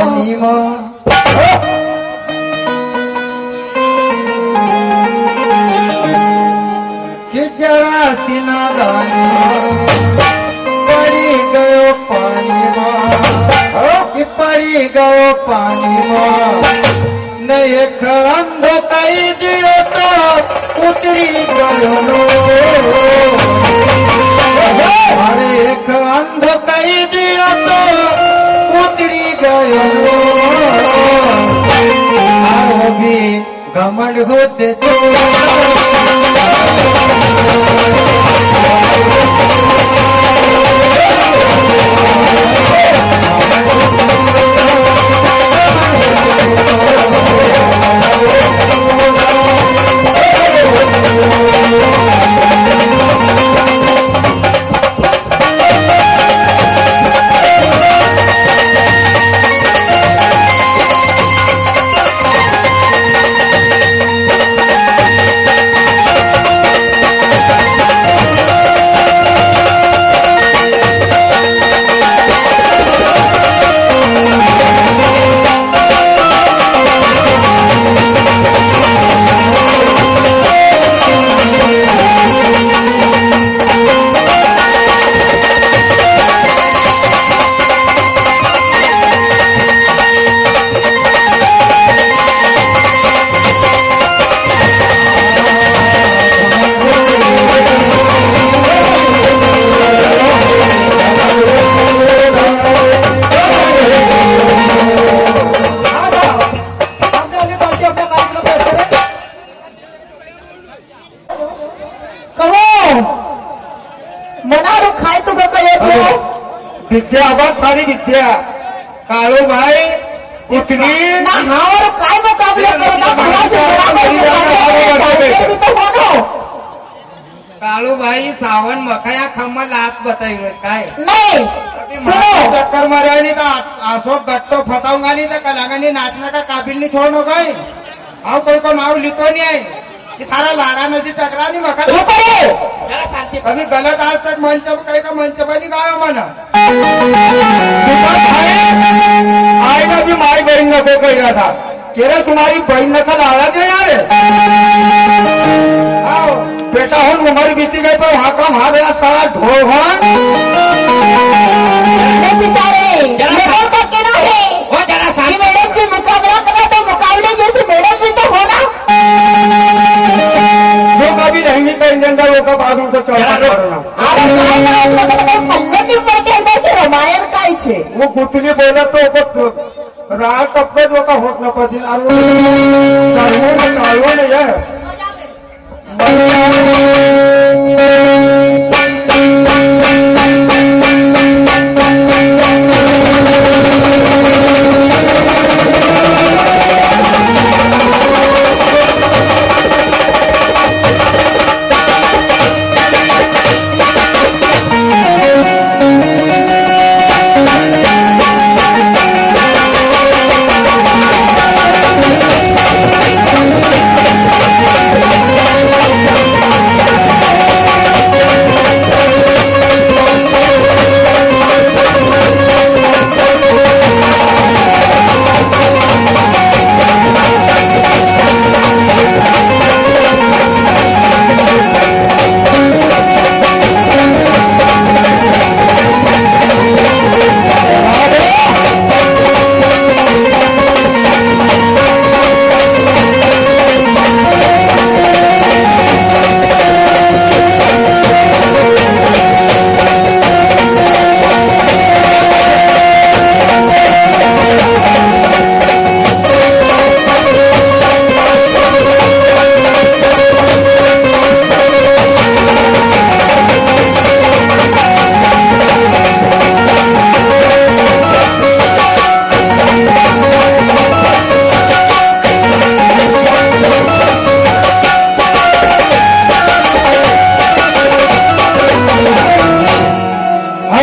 अपनी कि जरा तिना दानी पड़ी गयो पानी माँ कि पड़ी गयो पानी माँ नहीं खा कमल होते तो। मनारो खाए तो कहो विद्या बहुत सारी विद्या। कालो भाई उतनी ना हाँ और काय मुकाबला करो ना भला से बराबर भी तो होनो कालू भाई सावन मकाया खम्मा लात बताई रोज काय? नहीं सुनो। चक्कर मारे नहीं तो अशोक गट्टो फसाऊँगा नहीं तो कलागनी नाचने का काबिल नहीं छोड़ो गए कोई को माऊ लिखो तो नहीं कि थारा लारा नसी टकरा नहीं ये करे कभी गलत आज तक मंच कहीं का मंच पर नहीं गायो मन आएगा भी माई बहन नको कह रहा था कह रहा तुम्हारी बहन नकल आला जो यार आओ बेटा हो? उम्र बीती गई पर वहाँ का वहाँ मेरा सारा ढोल हो? बेचारे का है जरा कि मैडम जी कब आदमी को चौड़ा करना अरे काय ना तो सल्ले नहीं हैं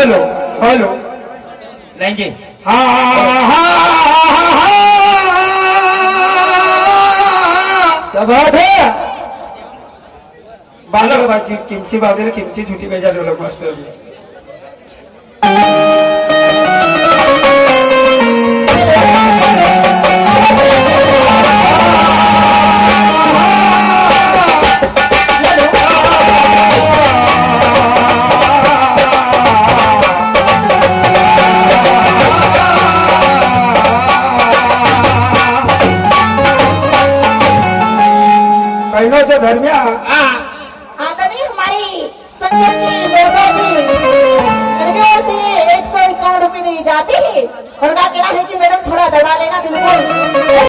हेलो हेलो लेंगे हाँ हाँ हाँ हाँ है बालक बाजी किमची बाजरी किमची छुटी बेजा ढोलक मास्टर एक सौ इक्यावन रुपये दी जाती। है उनका कहना है कि मैडम थोड़ा दबा लेना, बिल्कुल।